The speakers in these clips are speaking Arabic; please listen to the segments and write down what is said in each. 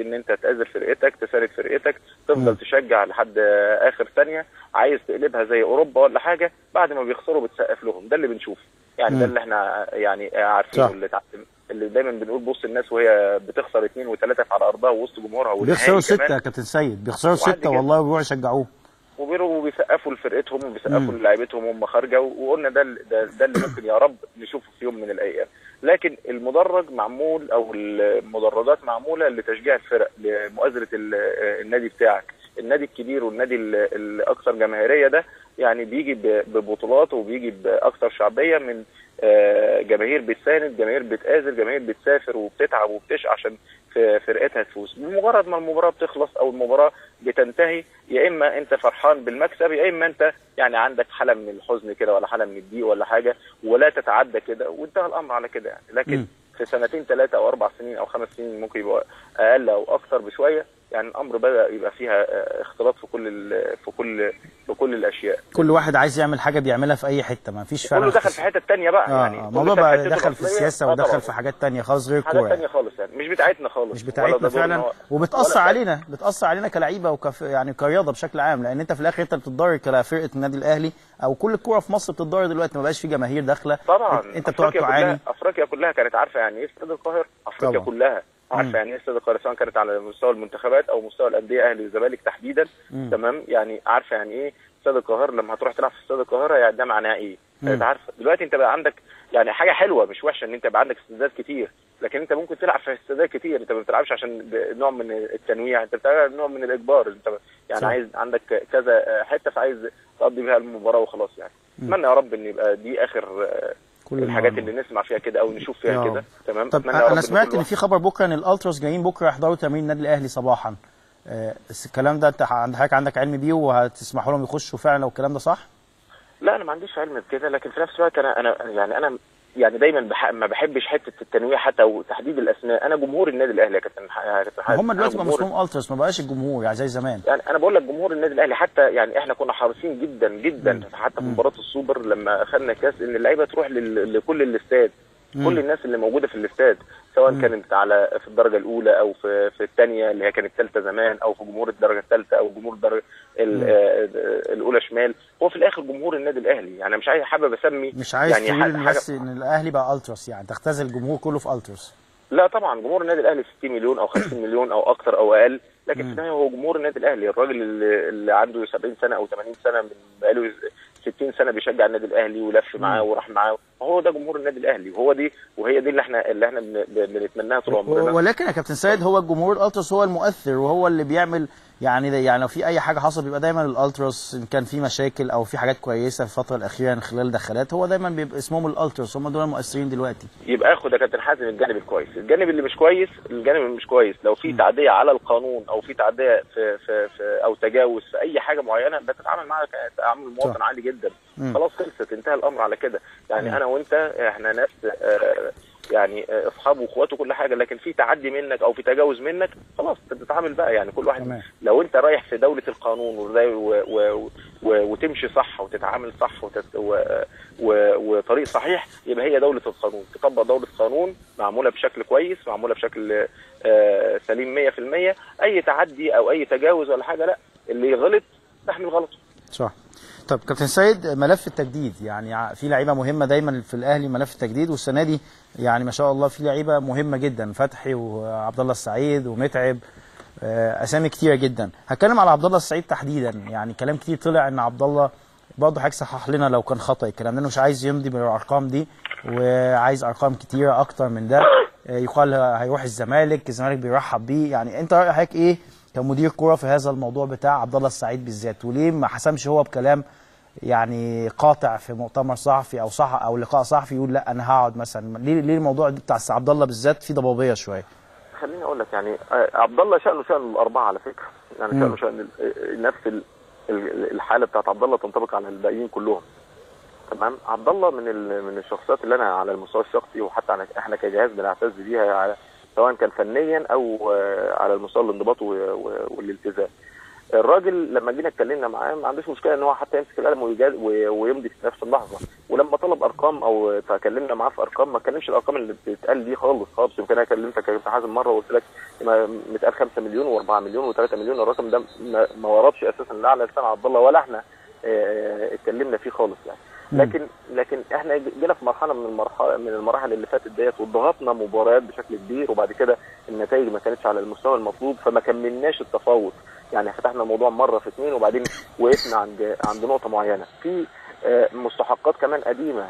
إن أنت تأذر فرقتك تساند فرقتك تفضل تشجع لحد آخر ثانية عايز تقلبها زي أوروبا ولا حاجة بعد ما بيخسروا بتسقف لهم. ده اللي بنشوفه. يعني ده اللي إحنا يعني عارفينه اللي اللي دايما بنقول بص الناس وهي بتخسر اثنين وثلاثه على أرضها ووسط جمهورها بيخسروا ستة يا كابتن سيد. بيخسروا ستة والله وبيروحوا يشجعوه. وبيسقفوا لفرقتهم وبيسقفوا للاعيبتهم وهم خارجة. وقلنا ده ده, ده اللي ممكن يا رب نشوفه في يوم من الأيام. لكن المدرج معمول أو المدرجات معمولة لتشجيع الفرق لمؤازرة النادي بتاعك. النادي الكبير والنادي الأكثر جماهيرية ده يعني بيجي ببطولات وبيجي بأكثر شعبية من جماهير بتساند جماهير بتآزر جماهير بتسافر وبتتعب وبتشقى عشان فرقتها تفوز بمجرد ما المباراة بتخلص أو المباراة بتنتهي يا إما أنت فرحان بالمكسب يا إما أنت يعني عندك حاله من الحزن كده ولا حاله من الضيق ولا حاجة ولا تتعدى كده وانتهى الأمر على كده يعني لكن م. في سنتين ثلاثة أو أربع سنين أو خمس سنين ممكن يبقى أقل أو أكثر بشوية يعني الأمر بدأ يبقى فيها اختلاط في كل في كل في كل الأشياء. كل واحد عايز يعمل حاجة بيعملها في أي حتة ما فيش فعلا كله دخل في حتة ثانية بقى آه يعني الموضوع بقى دخل في السياسة ودخل في حاجات ثانية خالص غير حاجات الكوره ثانية خالص يعني مش بتاعتنا خالص. مش بتاعتنا فعلا. وبتأثر علينا بتأثر علينا كلعيبه وكف يعني كرياضة بشكل عام لأن أنت في الآخر أنت بتتضرر كفرقة النادي الأهلي أو كل الكورة في مصر بتتضرر دلوقتي ما بقاش في جماهير داخلة. طبعا. أنت بتقعد تعاني. أفريقيا كلها كانت عارفة يعني إيه استاد القاهرة؟ أفريقيا طبعا. كلها. عارفة يعني إيه القاهره سواء كانت على مستوى المنتخبات أو مستوى الأندية أهلي والزمالك تحديدا. مم. تمام؟ يعني عارفة يعني إيه استاد القاهرة؟ لما هتروح تلعب في استاد القاهرة يعني ده معناه إيه؟ أنت عارفه دلوقتي أنت بقى عندك يعني حاجة حلوة مش وحشة إن أنت يبقى عندك استادات كتير لكن أنت ممكن تلعب في استادات كتير. أنت ما بتلعبش عشان نوع من التنويع أنت بتلعب نوع من الإجبار. أنت يعني صح. عايز عندك كذا حتة فعايز تقضي بيها المباراة وخلاص يعني. أتمنى يا رب إن يبقى دي آخر كل الحاجات اللي نسمع فيها كده أو نشوف فيها كده. تمام؟ طب أنا سمعت إن في خبر بكرة إن الألتراس جايين بكرة يحضروا تمرين النادي الأهلي صباحا. آه الكلام ده أنت عند حضرتك عندك علم بيه وهتسمحوا لهم يخشوا فعلا لو الكلام ده صح؟ لا أنا ما عنديش علم بكده لكن في نفس الوقت أنا أنا يعني أنا يعني دايما بح... ما بحبش حتة التنويع حتى وتحديد الاسماء أنا جمهور النادي الأهلي يا كابتن هم دلوقتي بقى اسمهم ألتراس ما بقاش الجمهور يعني زي زمان. يعني أنا بقول لك جمهور النادي الأهلي حتى يعني إحنا كنا حريصين جدا جدا م. حتى في مباراة السوبر لما اخذنا كأس إن اللعيبة تروح لل... لكل الاستاد. كل الناس اللي موجودة في الاستاد سواء مم. كانت على في الدرجة الأولى أو في في الثانية اللي هي كانت الثالثه زمان أو في جمهور الدرجة الثالثه أو جمهور الدرجة الأولى شمال. هو في الآخر جمهور النادي الأهلي. يعني مش عايز حابب أسمي مش عايز يعني تقول بس إن الأهلي بقى ألتراس يعني تختزل الجمهور كله في ألتراس. لا طبعا جمهور النادي الأهلي 60 مليون أو 50 مليون أو أكثر أو أقل. لكن في النهايه هو جمهور النادي الأهلي الراجل اللي, اللي عنده 70 سنة أو 80 سنة من بقاله 60 سنة بيشجع النادي الأهلي ولف معاه وراح معاه هو ده جمهور النادي الأهلي وهو دي وهي دي اللي إحنا اللي إحنا بنتمناها طول عمرنا. ولكن يا كابتن سيد هو الجمهور الألتراس هو المؤثر وهو اللي بيعمل يعني يعني لو في أي حاجة حصل بيبقى دايما الألتراس إن كان في مشاكل أو في حاجات كويسة في الفترة الأخيرة خلال دخلات هو دايما بيبقى اسمهم الألتراس هم دول المؤثرين دلوقتي. يبقى اخد يا كابتن حازم الجانب الكويس الجانب اللي مش كويس الجانب اللي مش كويس لو في تعدية على القانون أو في تعدية في, في, في أو تجاوز في أي حاجة معينة بتتعامل معاها كتعامل مواطن عالي جدا. خلاص خلصت انتهى الأمر على كده يعني. أنا وأنت إحنا ناس آه يعني اصحاب واخوات وكل حاجة لكن في تعدي منك أو في تجاوز منك خلاص بتتعامل بقى يعني كل واحد تمام. لو أنت رايح في دولة القانون و و و و وتمشي صح وتتعامل صح وتت و و وطريق صحيح يبقى هي دولة القانون. تطبق دولة القانون معمولة بشكل كويس معمولة بشكل آه سليم 100% أي تعدي أو أي تجاوز ولا حاجة لا اللي غلط تحمل غلطه. صح. طب كابتن سيد ملف التجديد يعني في لعيبة مهمة دايما في الأهلي ملف التجديد والسنة دي يعني ما شاء الله في لعيبة مهمة جدا فتحي وعبد الله السعيد ومتعب أسامي كتيرة جدا. هتكلم على عبد الله السعيد تحديدا يعني كلام كتير طلع إن عبد الله برضه حضرتك صحح لنا لو كان خطأ الكلام ده مش عايز يمضي بالأرقام دي وعايز أرقام كتيرة أكتر من ده يقال هيروح الزمالك الزمالك بيرحب بيه يعني أنت راي حضرتك إيه كمدير كورة في هذا الموضوع بتاع عبد الله السعيد بالذات. وليه ما حسمش هو بكلام يعني قاطع في مؤتمر صحفي أو صح أو لقاء صحفي يقول لا أنا هقعد مثلا؟ ليه ليه الموضوع بتاع عبد الله بالذات فيه ضبابية شوية؟ خليني أقول لك يعني عبد الله شأنه شأن الأربعة على فكرة. يعني شأنه شأن نفس الحالة بتاعت عبد الله تنطبق على الباقيين كلهم. تمام؟ عبد الله من من الشخصيات اللي أنا على المستوى الشخصي وحتى إحنا كجهاز بنعتز بيها سواء كان فنيا أو على المستوى الانضباط والالتزام. الراجل لما جينا اتكلمنا معاه ما عندوش مشكلة إن هو حتى يمسك القلم ويمضي في نفس اللحظة. ولما طلب أرقام أو تكلمنا معاه في أرقام ما اتكلمش الأرقام اللي بتتقال دي خالص خالص. يمكن أنا كلمتك يا حازم مرة وقلت لك متقال 5 مليون و4 مليون و3 مليون. الرقم ده ما- وردش أساسا لا على لسان عبد الله ولا إحنا آه، اتكلمنا فيه خالص يعني. لكن لكن إحنا جينا في مرحلة من المرحله من المراحل اللي فاتت ديت وضغطنا مباريات بشكل كبير وبعد كده النتائج ما كانتش على المستوى المطلوب فما كملناش التفاوض. يعني فتحنا الموضوع مرة في اثنين وبعدين وقفنا عند عند نقطة معينة. في آه، مستحقات كمان قديمة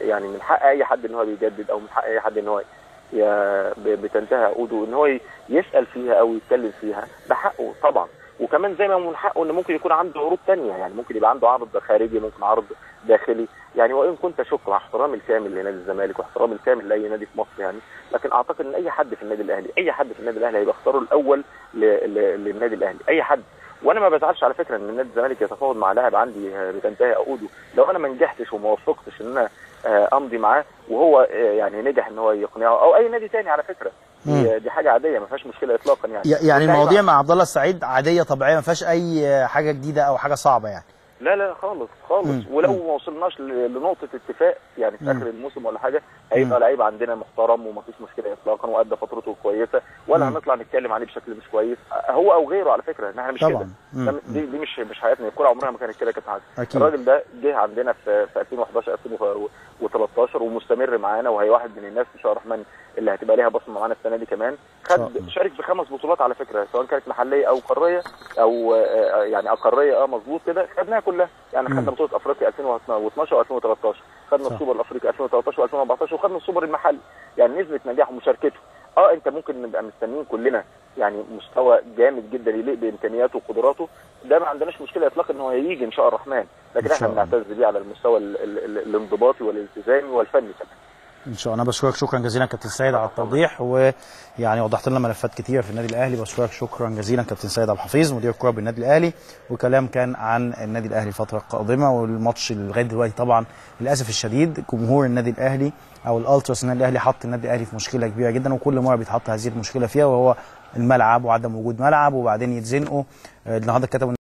يعني من حق أي حد إن هو بيجدد أو من حق أي حد إن هو بتنتهي عقوده إن هو يسأل فيها أو يتكلم فيها ده حقه طبعا. وكمان زي ما من حقه إن ممكن يكون عنده عروض تانية يعني ممكن يبقى عنده عرض خارجي ممكن عرض داخلي. يعني وإن كنت أشك مع احترامي الكامل لنادي الزمالك واحترامي الكامل لأي نادي في مصر يعني لكن أعتقد إن أي حد في النادي الأهلي أي حد في النادي الأهلي هيبقى اختاره الأول للنادي الأهلي أي حد. وأنا ما بزعلش على فكرة إن نادي الزمالك يتفاوض مع لاعب عندي آه، بتنتهي عقوده لو أنا ما نجحتش وما وفقتش إن أنا أمضي معاه وهو آه، يعني نجح إن هو يقنعه أو أي نادي تاني على فكرة. مم. دي, حاجة عادية ما فيهاش مشكلة اطلاقا يعني. يعني المواضيع مع عبد الله السعيد عادية طبيعية ما فيهاش أي حاجة جديدة أو حاجة صعبة يعني. لا لا خالص خالص مم. ولو. ما وصلناش لنقطة اتفاق يعني في. آخر الموسم ولا حاجة هيبقى لعيب عندنا محترم ومفيش مشكلة اطلاقا وادى فترته كويسة ولا. هنطلع نتكلم عليه بشكل مش كويس هو أو غيره على فكرة إن إحنا مش. كده دي, دي مش مش حياتنا الكوره عمرها ما كانت كده كانت. الراجل ده جه عندنا في في 2011 2013 ومستمر معانا وهي واحد من الناس ان شاء الله الرحمن اللي هتبقى ليها بصمة معانا السنة دي كمان خد. شارك في خمس بطولات على فكرة سواء كانت محلية أو قارية أو آه، يعني أقارية آه مظبوط كده خدناها كلها. يعني. خدنا بطولة أفريقيا 2012 و2013 خدنا. السوبر الأفريقي 2013 و2014 وخدنا السوبر المحلي. يعني نسبة نجاح ومشاركته آه أنت ممكن نبقى مستنيين كلنا. يعني مستوى جامد جدا يليق بإمكانياته وقدراته. ده ما عندناش مشكلة اطلاقا إن هو هيجي إن شاء الله الرحمن. لكن إحنا. بنعتز بيه على المستوى ال- ال- ال- الانضباطي والالتزامي والفني كمان. إن شاء الله. أنا بشكرك شكرا جزيلا كابتن سيد على التوضيح ويعني وضحت لنا ملفات كتير في النادي الأهلي. بشكرك شكرا جزيلا كابتن سيد عبد الحفيظ مدير الكرة بالنادي الأهلي. وكلام كان عن النادي الأهلي الفترة القادمه والماتش لغاية دلوقتي طبعا للأسف الشديد جمهور النادي الأهلي أو الألتراس النادي الأهلي حط النادي الأهلي في مشكلة كبيرة جدا وكل مرة بيتحط هذه المشكلة فيها وهو الملعب وعدم وجود ملعب وبعدين يتزنقوا. النهارده كتبوا